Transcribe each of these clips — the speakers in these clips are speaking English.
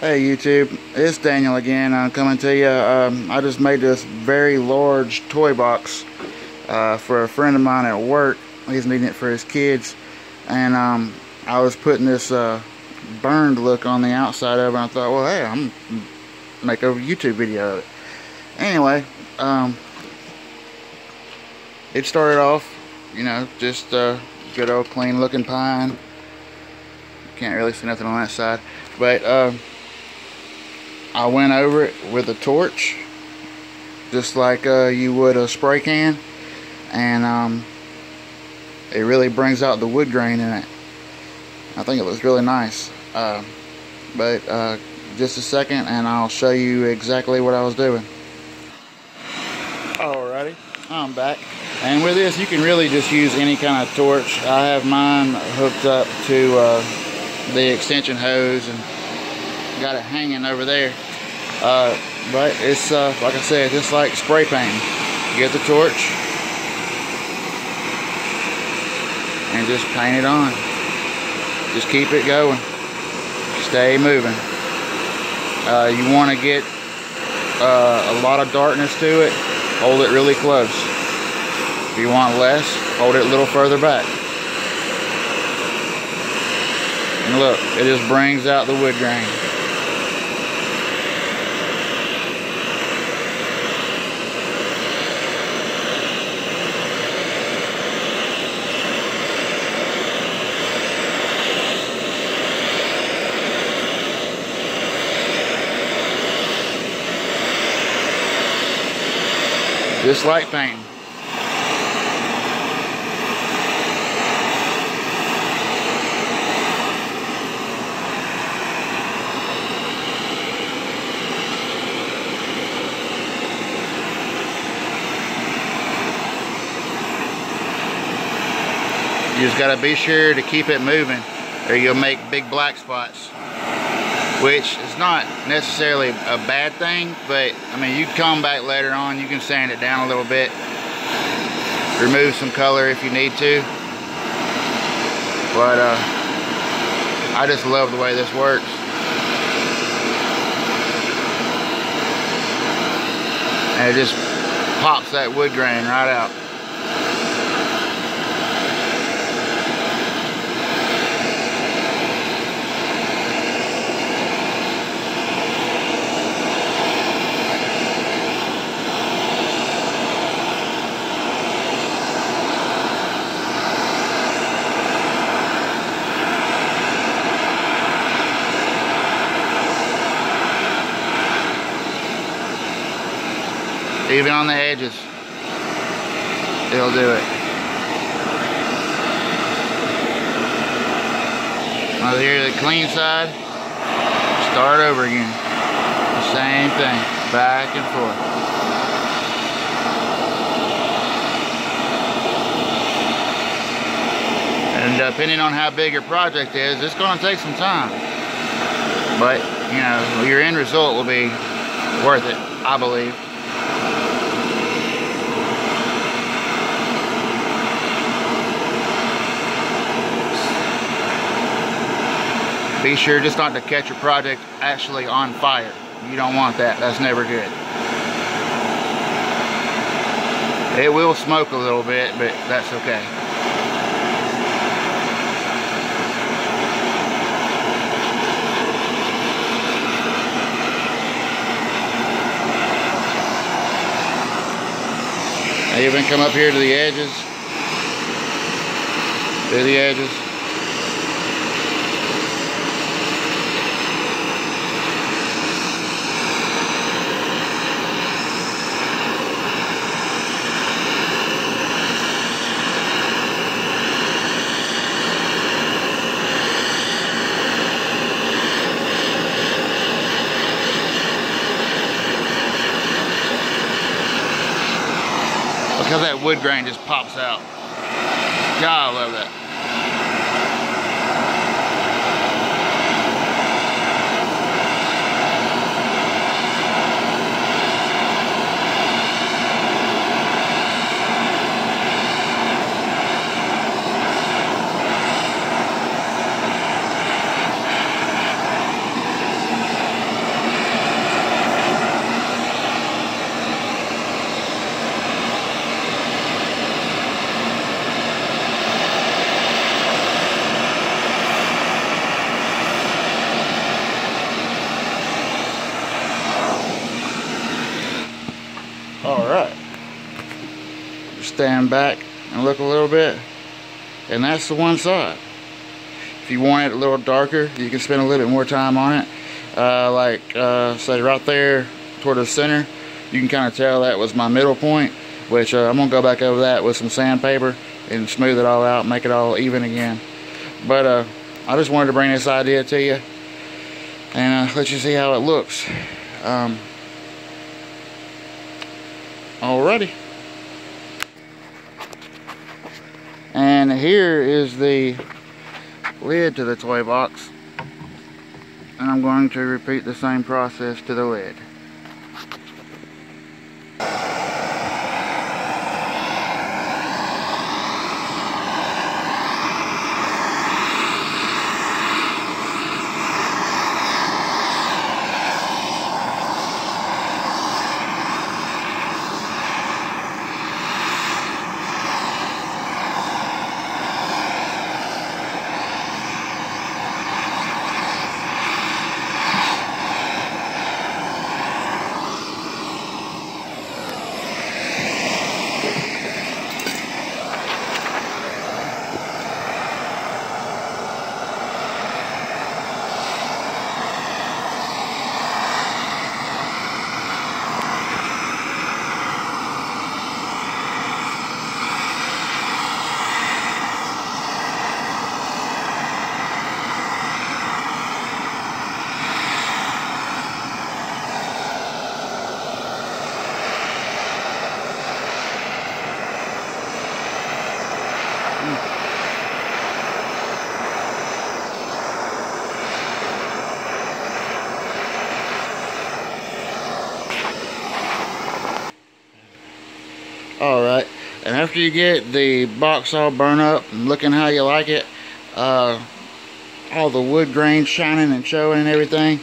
Hey YouTube, it's Daniel again. I'm coming to you. Um, I just made this very large toy box uh, for a friend of mine at work. He's needing it for his kids. And um, I was putting this uh, burned look on the outside of it. I thought, well, hey, I'm make a YouTube video of it. Anyway, um, it started off, you know, just a good old clean looking pine. Can't really see nothing on that side. But, um, I went over it with a torch just like uh, you would a spray can. And um, it really brings out the wood grain in it. I think it looks really nice. Uh, but uh, just a second and I'll show you exactly what I was doing. Alrighty I'm back. And with this you can really just use any kind of torch. I have mine hooked up to uh, the extension hose and got it hanging over there. Uh, but it's, uh, like I said, just like spray paint. Get the torch and just paint it on. Just keep it going. Stay moving. Uh, you want to get uh, a lot of darkness to it, hold it really close. If you want less, hold it a little further back. And look, it just brings out the wood grain. Just like painting. You just got to be sure to keep it moving or you'll make big black spots. Which is not necessarily a bad thing, but I mean, you come back later on, you can sand it down a little bit, remove some color if you need to. But uh, I just love the way this works. And it just pops that wood grain right out. Even on the edges, it'll do it. Over here, the clean side, start over again. The same thing, back and forth. And uh, depending on how big your project is, it's going to take some time. But, you know, your end result will be worth it, I believe. Be sure just not to catch your project actually on fire. You don't want that. That's never good. It will smoke a little bit, but that's okay. I even come up here to the edges. To the edges. That wood grain just pops out. God, I love that. Stand back and look a little bit and that's the one side. If you want it a little darker you can spend a little bit more time on it. Uh, like uh, say right there toward the center you can kind of tell that was my middle point which uh, I'm gonna go back over that with some sandpaper and smooth it all out make it all even again. But uh, I just wanted to bring this idea to you and uh, let you see how it looks. Um, alrighty and here is the lid to the toy box. And I'm going to repeat the same process to the lid all right and after you get the box all burned up and looking how you like it uh, all the wood grain shining and showing and everything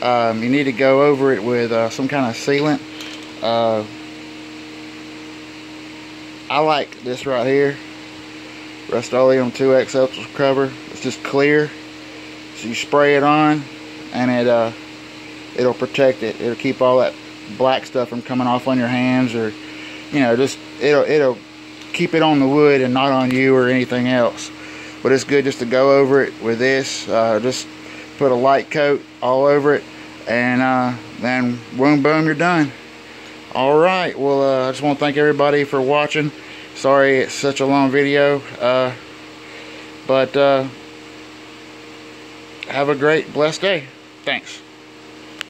um, you need to go over it with uh, some kind of sealant. Uh, I like this right here. Rust-Oleum 2X Ultra Cover. It's just clear. So you spray it on and it uh, it'll protect it. It'll keep all that black stuff from coming off on your hands or you know, just it'll it'll keep it on the wood and not on you or anything else. But it's good just to go over it with this. Uh, just put a light coat all over it, and uh, then boom, boom, you're done. All right. Well, uh, I just want to thank everybody for watching. Sorry it's such a long video, uh, but uh, have a great, blessed day. Thanks.